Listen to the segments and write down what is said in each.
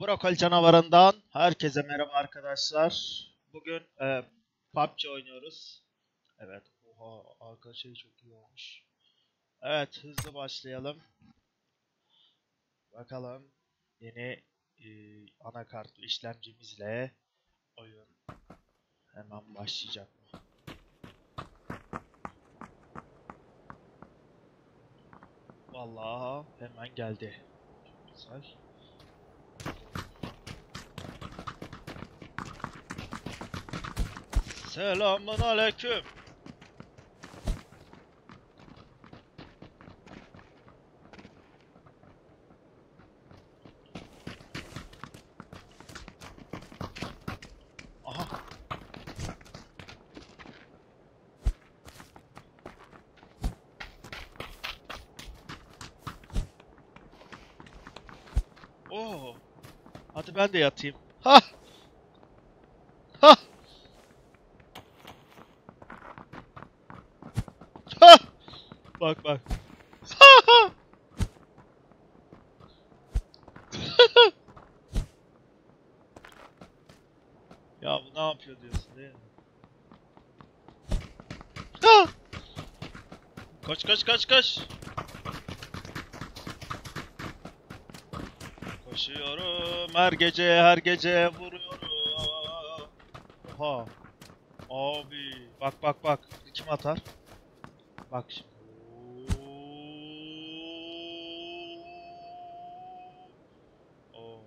Brokoli canavarından herkese merhaba arkadaşlar. Bugün e, PUBG oynuyoruz. Evet. Oha arka şey çok iyi olmuş. Evet hızlı başlayalım. Bakalım yeni e, anakartlı işlemcimizle oyun hemen başlayacak mı? Vallahi hemen geldi. Çok güzel. Selamun aleyküm. Aha. Oo. Hadi ben de yatayım. Ha. Ha. Ha! Bak bak. ya bu ne yapıyor diyorsun değil mi? Kaç kaç kaç kaç. Koşuyorum her gece her gece vuruyorum. Oha. Abi bak bak bak kim atar? Bak şimdi. Oo.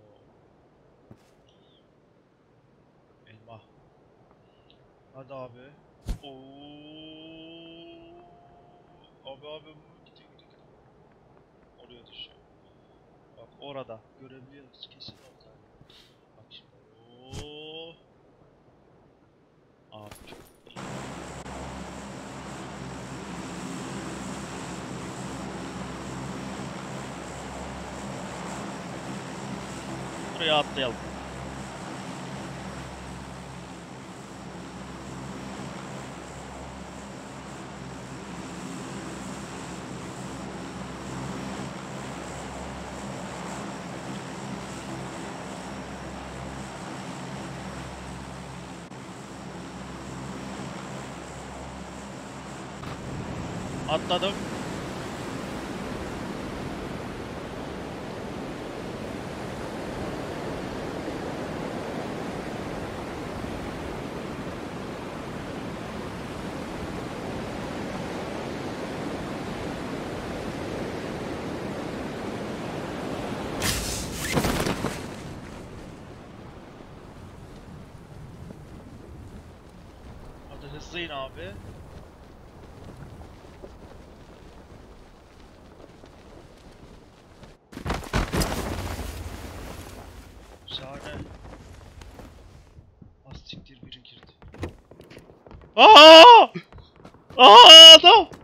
Elma. Hadi abi. Oo. Abi abi gidiyor gidiyor gidiyor. Oraya düşüyor. Bak orada görebiliyoruz kesin orada. Bak şimdi. Oo. Abi çok iyi. Buraya atlayalım. Atladım. Hadi hızlı in abi. Şahane. Az siktir biri girdi. Aa! Aa adam!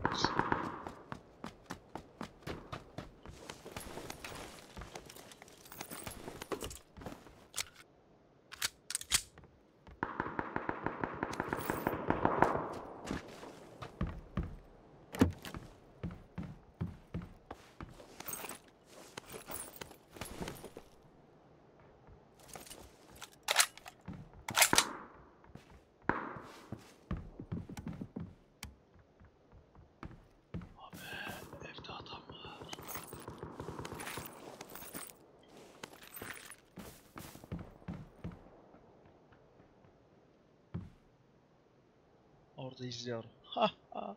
Orada izliyorum. Ha ha.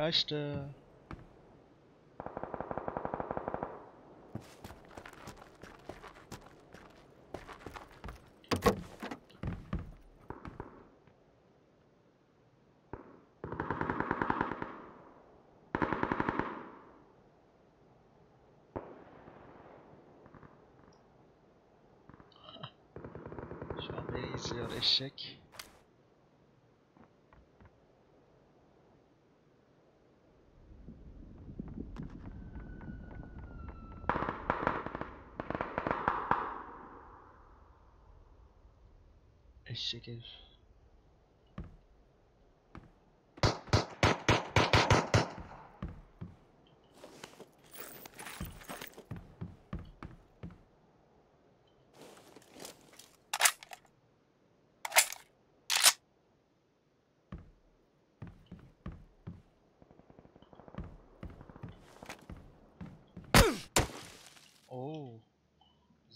Ya işte. Şu an beni izliyor eşek. Eşek herif.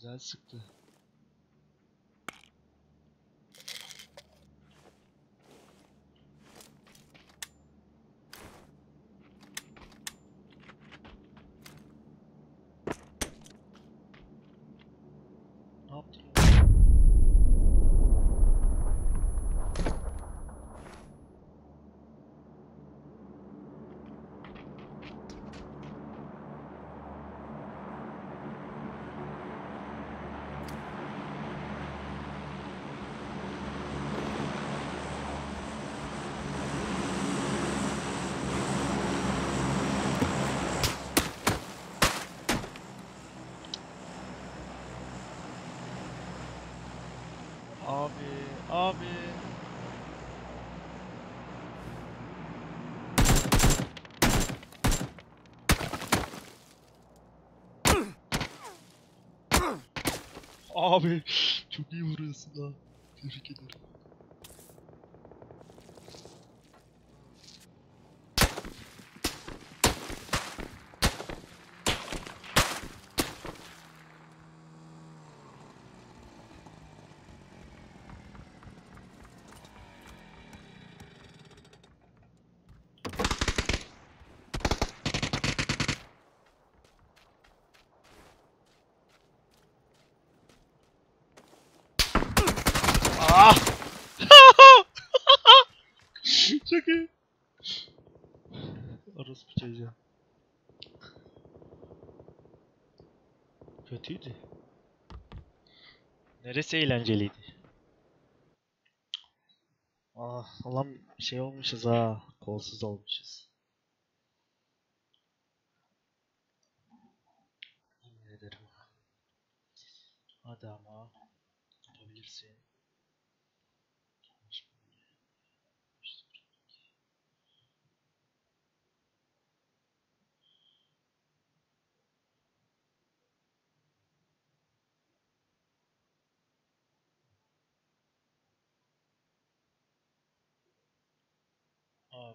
Güzel sıktı. Abi, abi. Abi çok iyi vuruyorsun ha. Tebrik ederim. Ah! Çok iyi. Orospu çocuğu. Kötüydü. Neresi eğlenceliydi? Ah, ulan şey olmuşuz ha. Kolsuz olmuşuz. Yemin ederim. Hadi ama.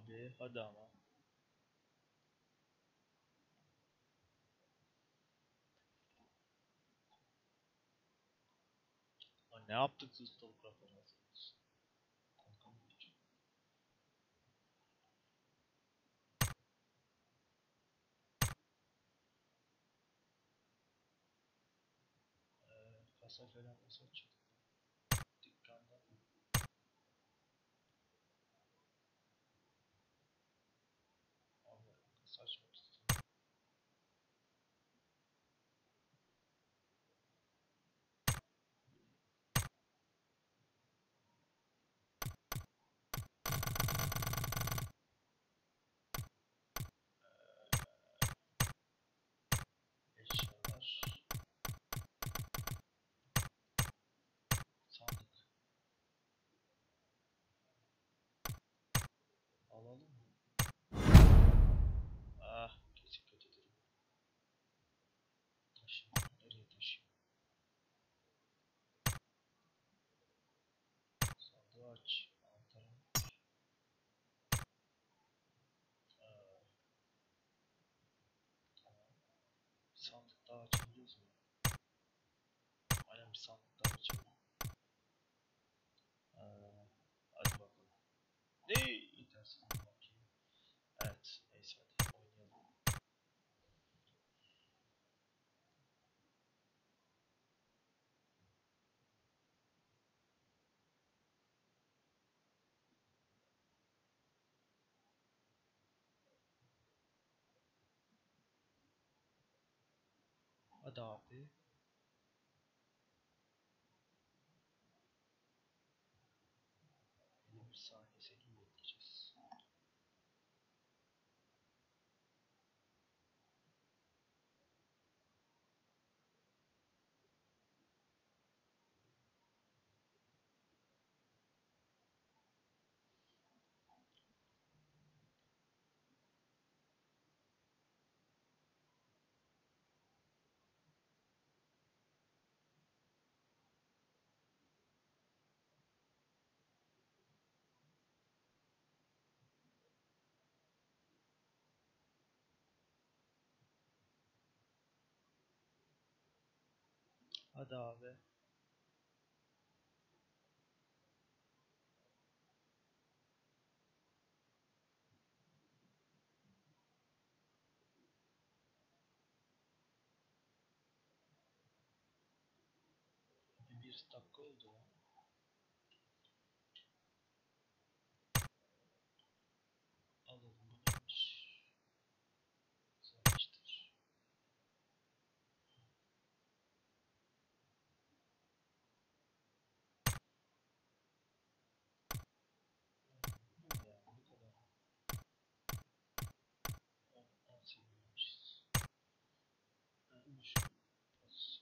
Abi hadi ama. Lan ne yaptık siz topraklara? Ee, kasa falan nasıl açıldı? Aç. Aa, tamam. Bir sandık daha açabiliyoruz mu? Aynen bir sandık daha açalım. Aa, hadi bakalım. Ne? İntersin Gaddafi Benim sahnesi Hadi abi. Bir, bir dakika oldu ya. Alalım bu neymiş? Güzelmiştir. Ya bu kadar. On, on seviyormuşuz. Neymiş? Pas.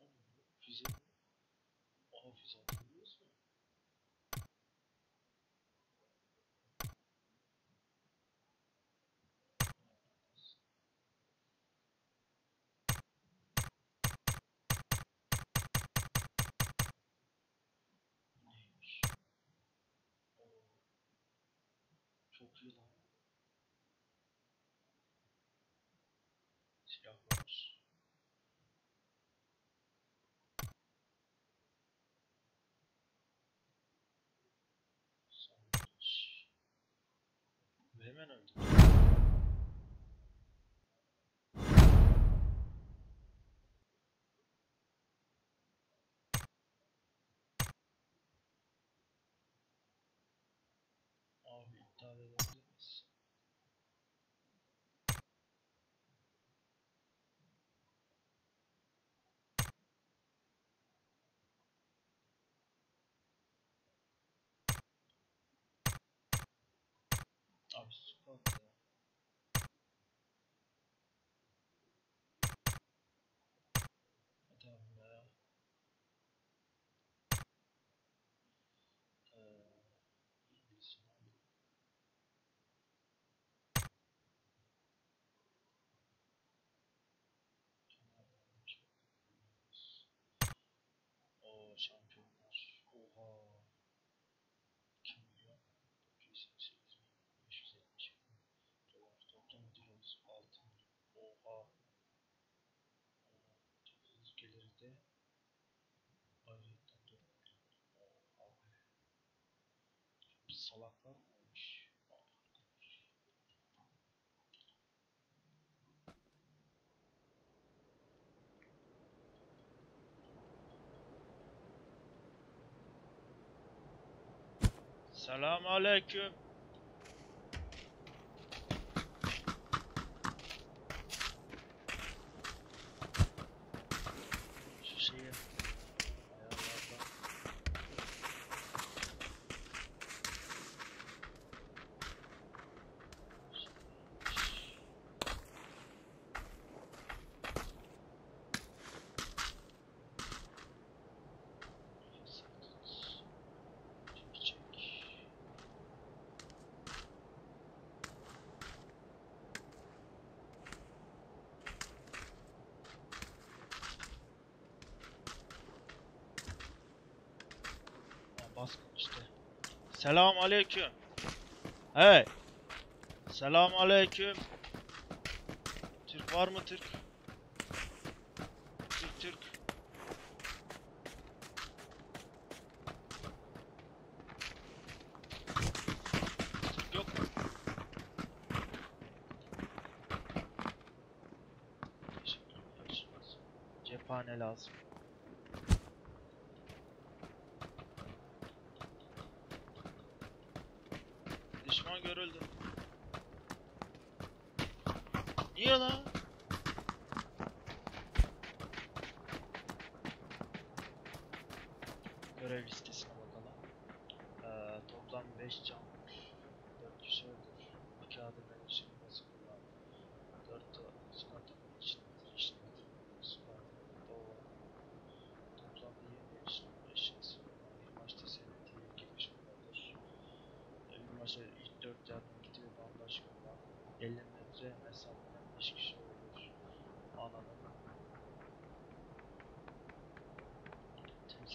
Oğlum bu Füze mi? Aa füze atabiliyoruz mu? Neymiş? Oo. Çok iyi lan. Silah var. Sandviç. Ve hemen öldü. Abi iptal edebilir miyiz? Abi su kaldı ya. Hadi abi ya. Eee, iyi misin abi? Fener varmış, bakıyoruz. Oo şampiyonlar. Oha. 2 milyon 488 bin 570 bin dolar. Toplam ödülümüz 6 milyon. Oha. Topluluk geliri de ayrıyetten 4 milyon. Oha. Salaklar Selamun aleyküm. Selam aleyküm. Hey. Selam aleyküm. Türk var mı Türk?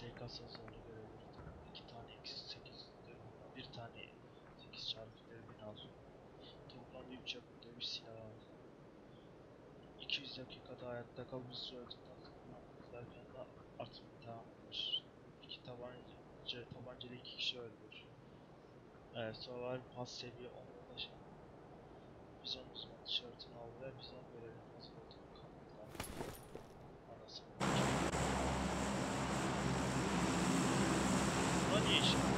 şey kassanız onu görebilirsiniz. 2 tane eksi 8 1 tane 8 çarpı devin aldım. Toplam 3 yapıp demiş silah aldım. 200 dakikada hayatta kalması söyledikten sonra derken de artık bir tamamdır. İki tabanca, tabancayla iki kişi öldür. Evet, Survivor Pass seviye 10'a ulaşan. Şey, biz onun uzman tişörtünü aldı ve biz onu görelim. Nasıl olduğunu kanıtlandı. дальнейшем.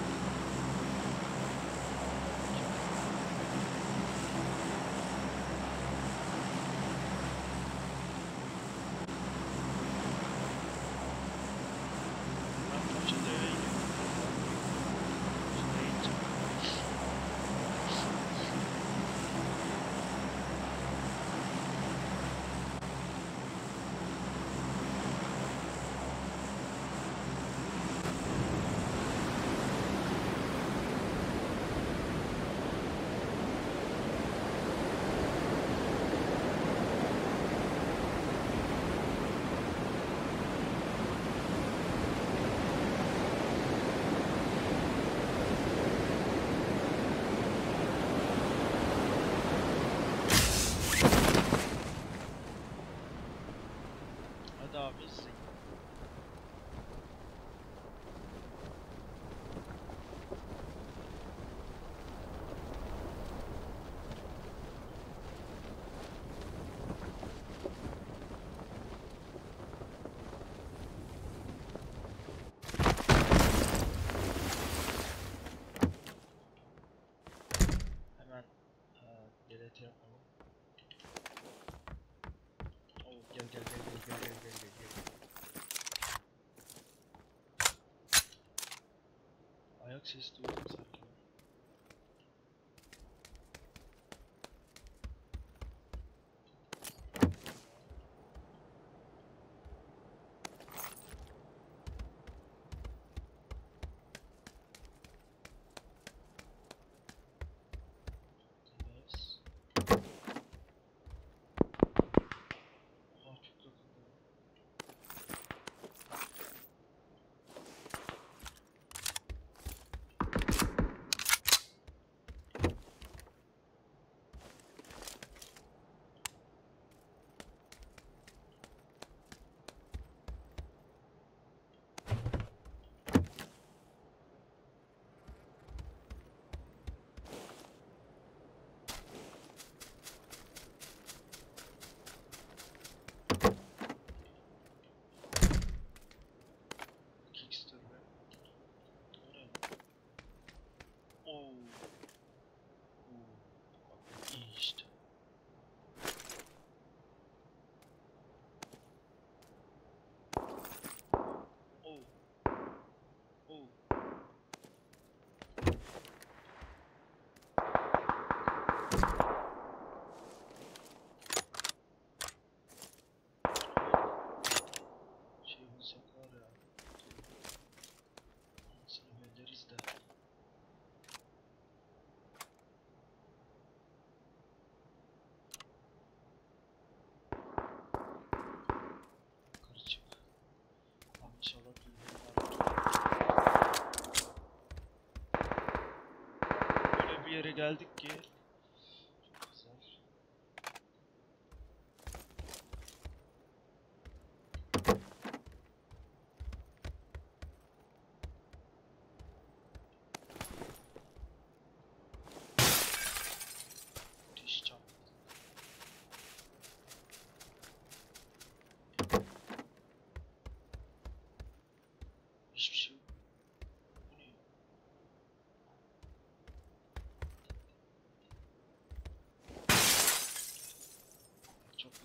Gel gel gel gel gel gel gel gel gel. Ayak sesi duydum sanki. Yere geldik ki.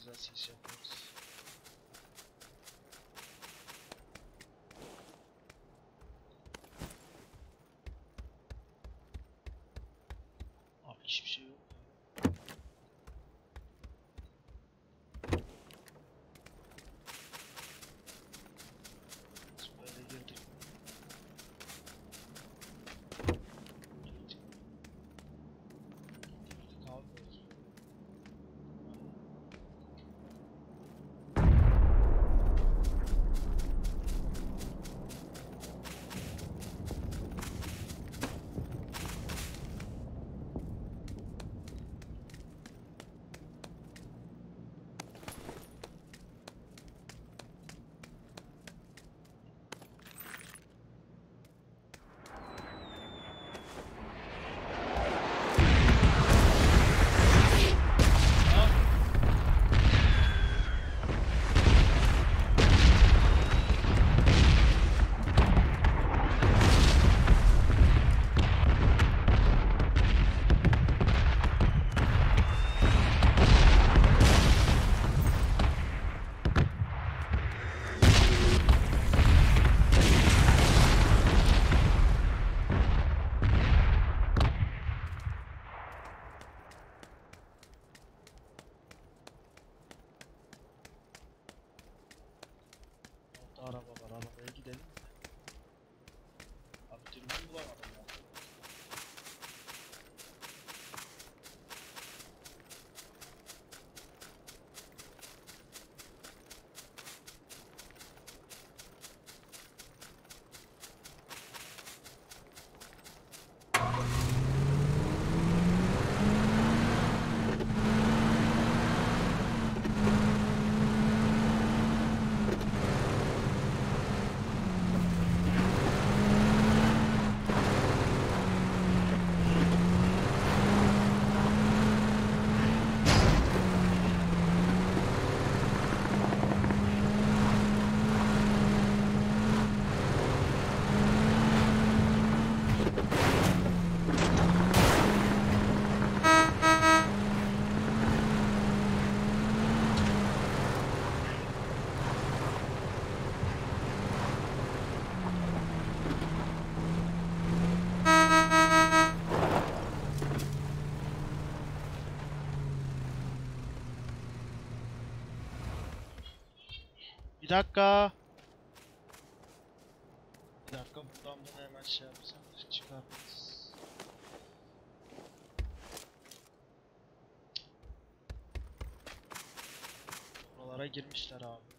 transiciones Bir dakika. Bir dakika buradan bunu hemen şey yapacağım. Çıkartırız. Buralara girmişler abi.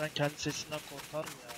İnsan kendi sesinden korkar mı ya?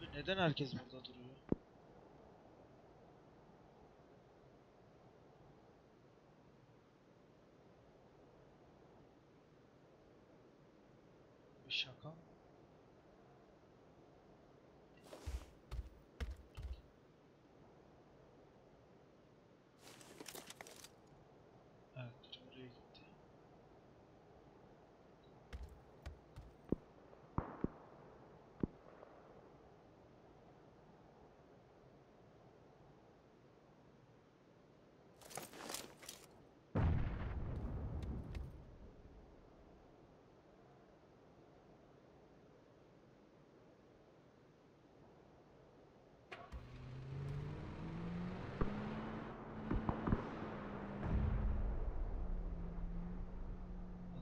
Abi neden herkes burada duruyor?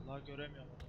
Daha göremiyorum onu.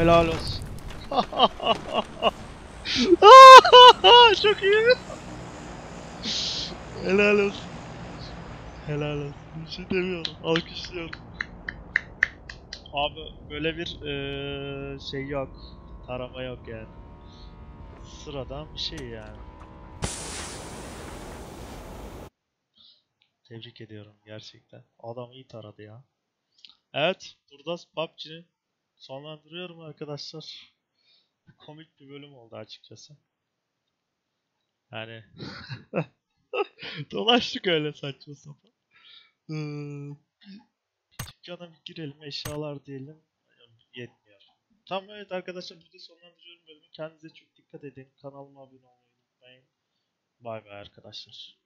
Helal olsun. Çok iyi. Helal olsun. Helal olsun. Bir şey demiyorum. Alkışlıyorum. Abi böyle bir eee, şey yok. Tarama yok yani. Sıradan bir şey yani. Tebrik ediyorum gerçekten. Adam iyi taradı ya. Evet, burada PUBG'ni sonlandırıyorum arkadaşlar. Komik bir bölüm oldu açıkçası. Yani dolaştık öyle saçma sapan. Ee, dükkana bir girelim, eşyalar diyelim. Yetmiyor. Tamam evet arkadaşlar burada sonlandırıyorum bölümü. Kendinize çok dikkat edin. Kanalıma abone olmayı unutmayın. Bay bay arkadaşlar.